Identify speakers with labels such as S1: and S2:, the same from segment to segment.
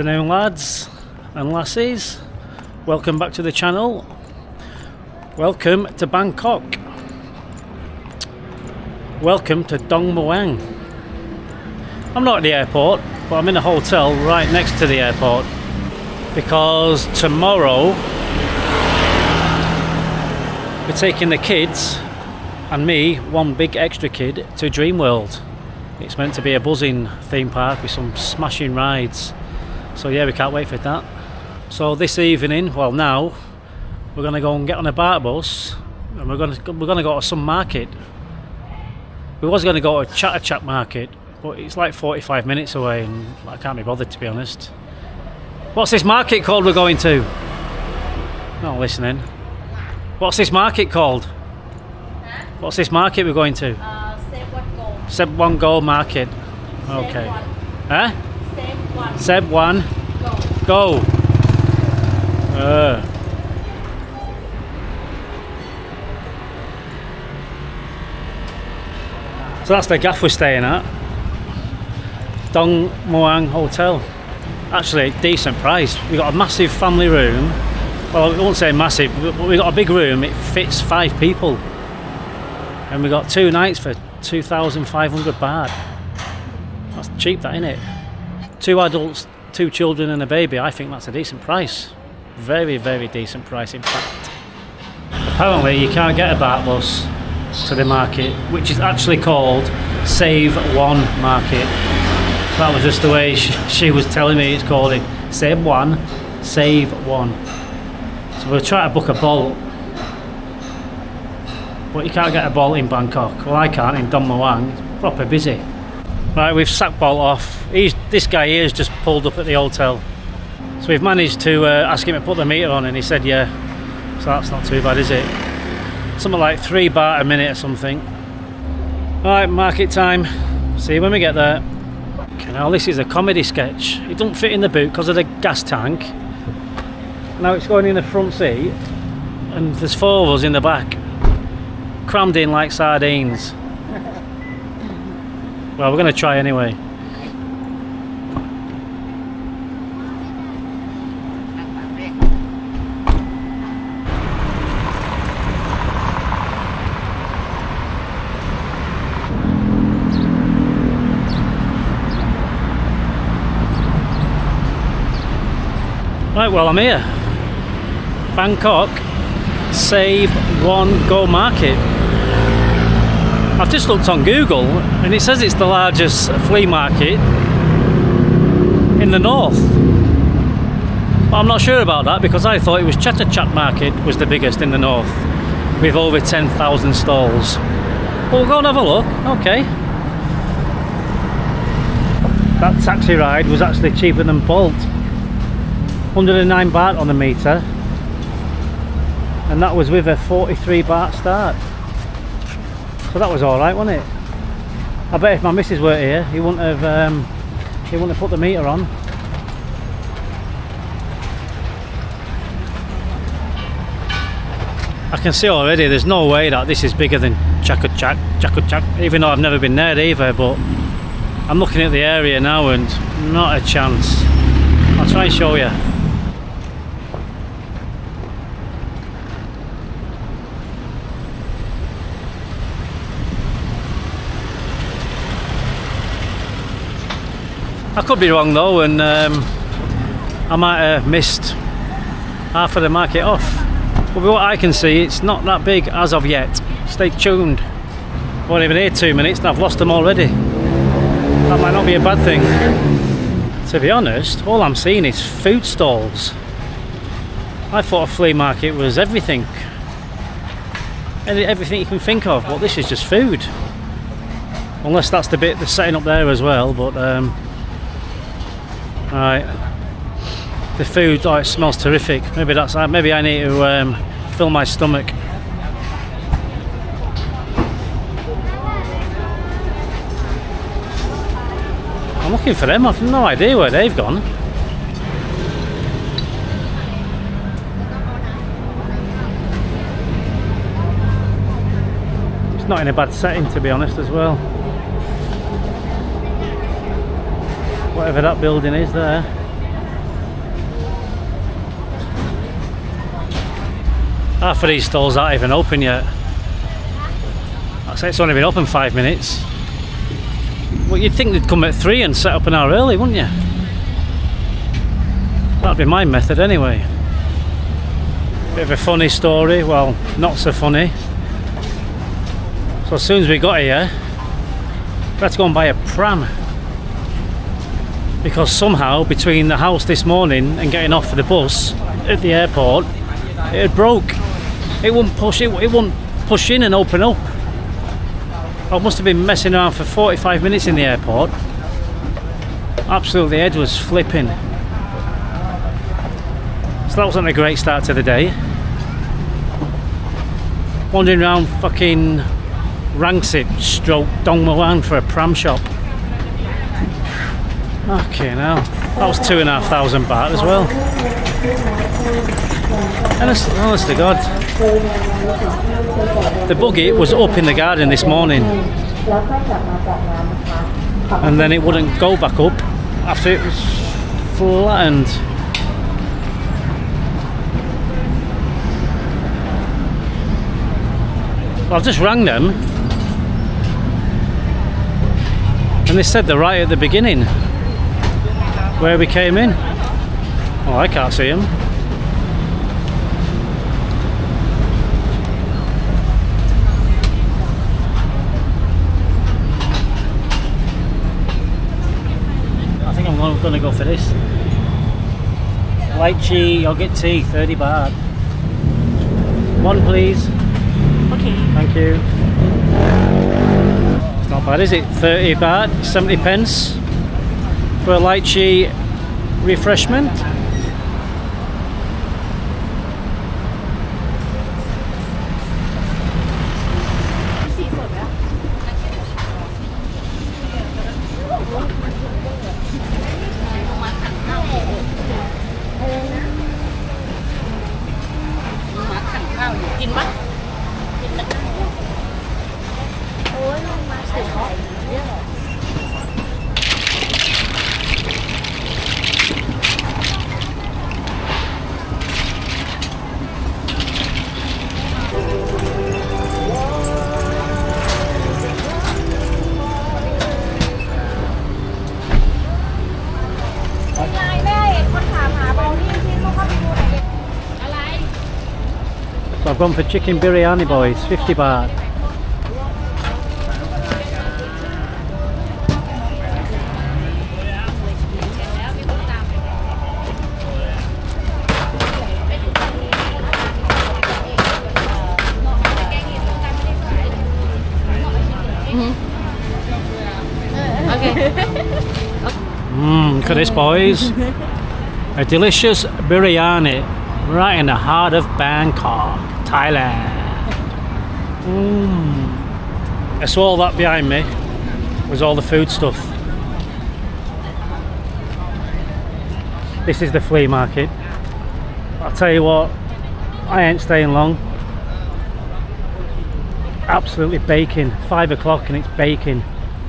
S1: afternoon lads and lassies. Welcome back to the channel. Welcome to Bangkok. Welcome to Don Muang I'm not at the airport but I'm in a hotel right next to the airport because tomorrow we're taking the kids and me one big extra kid to Dreamworld. It's meant to be a buzzing theme park with some smashing rides so yeah we can't wait for that. So this evening well now we're going to go and get on a baht bus and we're going to we're going to go to some market. We was going to go to Chatuchak market but it's like 45 minutes away and I can't be bothered to be honest. What's this market called we're going to? Not listening. What's this market called? What's this market we're going to?
S2: Uh, save one goal.
S1: Seb One Go Market. Okay.
S2: One.
S1: huh Seb One
S2: Go.
S1: Go. Uh. So that's the gaff we're staying at. Don Muang Hotel. Actually, a decent price. We got a massive family room. Well, I won't say massive, but we got a big room. It fits five people, and we got two nights for two thousand five hundred baht. That's cheap, that isn't it? Two adults, two children, and a baby. I think that's a decent price. Very, very decent price, in fact. Apparently, you can't get a baht bus to the market, which is actually called Save One Market. That was just the way she, she was telling me it's called it. Save One, Save One. So we'll try to book a bolt. But you can't get a bolt in Bangkok. Well, I can't in Don Muang. It's proper busy. Right, we've sacked Bolt off. He's this guy here has just pulled up at the hotel. So we've managed to uh, ask him to put the meter on and he said yeah. So that's not too bad, is it? Something like three baht a minute or something. Alright, market time. See you when we get there. Okay, now this is a comedy sketch. It doesn't fit in the boot because of the gas tank. Now it's going in the front seat and there's four of us in the back. Crammed in like sardines. Well, we're going to try anyway. Right, well, I'm here. Bangkok Save One Go Market. I've just looked on Google and it says it's the largest flea market in the north. But I'm not sure about that because I thought it was Chatuchak Market was the biggest in the north with over 10,000 stalls. We'll go and have a look. Okay. That taxi ride was actually cheaper than Bolt. 109 baht on the meter and that was with a 43 baht start. So that was alright, wasn't it? I bet if my missus weren't here, he wouldn't have um, he wouldn't have put the meter on. I can see already there's no way that this is bigger than Chatuchak, Chatuchak, even though I've never been there either, but I'm looking at the area now and not a chance. I'll try and show you. I could be wrong though, and um, I might have missed half of the market off. But what I can see, it's not that big as of yet. Stay tuned. Won't even here two minutes, and I've lost them already. That might not be a bad thing. To be honest, all I'm seeing is food stalls. I thought a flea market was everything. Everything you can think of, but this is just food. Unless that's the bit they're setting up there as well, but um, Right. The food, oh, it smells terrific. Maybe that's uh, maybe I need to um, fill my stomach. I'm looking for them. I've no idea where they've gone. It's not in a bad setting, to be honest, as well. whatever that building is there. Half of these stalls aren't even open yet. I say it's only been open five minutes. Well, you'd think they'd come at three and set up an hour early, wouldn't you? That'd be my method anyway. Bit of a funny story, well, not so funny. So as soon as we got here, let's go and buy a pram. Because somehow between the house this morning and getting off for the bus at the airport, it broke. It wouldn't push it, it wouldn't push in and open up. I must have been messing around for 45 minutes in the airport. Absolutely, head was flipping. So that wasn't a great start to the day. Wandering around fucking Rangsit stroke Dong for a pram shop. Okay, now that was two and a half thousand baht as well. Honest, honest to God, the buggy was up in the garden this morning, and then it wouldn't go back up after it was flattened. I've just rang them and they said they're right at the beginning where we came in. Oh, I can't see him. I think I'm going to go for this. Lychee yogurt tea, 30 baht. One please.
S2: Okay.
S1: Thank you. It's not bad, is it? 30 baht, 70 pence for a lychee refreshment. I've gone for chicken biryani boys, 50 baht. Mmm, look at this boys. A delicious biryani right in the heart of Bangkok, Thailand. Mm. I saw all that behind me was all the food stuff. This is the flea market. I'll tell you what, I ain't staying long. Absolutely baking. Five o'clock and it's baking.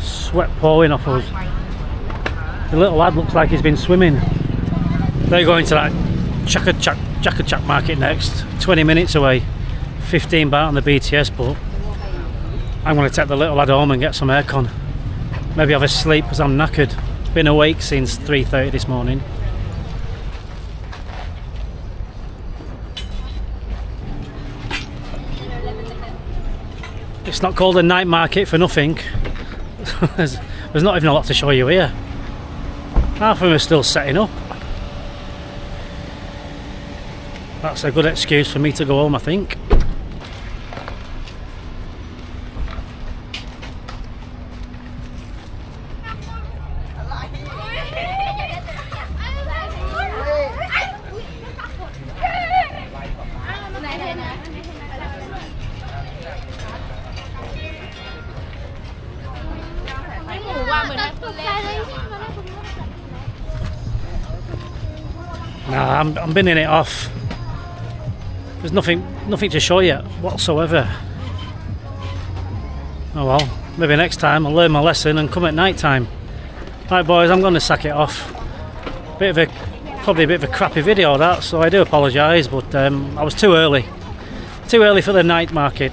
S1: Sweat pouring off us. The little lad looks like he's been swimming. They're going to that Chaka Chak Chak market next, 20 minutes away, 15 baht on the BTS but I'm going to take the little lad home and get some aircon. Maybe have a sleep because I'm knackered. Been awake since 3.30 this morning. It's not called a night market for nothing. there's, there's not even a lot to show you here. Half of them are still setting up. That's a good excuse for me to go home, I think. Nah, I'm, I'm binning it off. There's nothing, nothing to show you whatsoever. Oh well, maybe next time I'll learn my lesson and come at night time. Right boys, I'm going to sack it off. Bit of a, probably a bit of a crappy video that, so I do apologise, but um, I was too early. too early for the night market.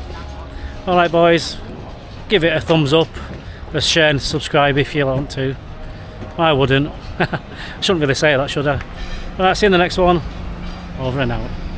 S1: All right, boys, give it a thumbs up, a share and subscribe if you want to. I wouldn't. I shouldn't really say that, should I? All right, see you in the next one. Over and out.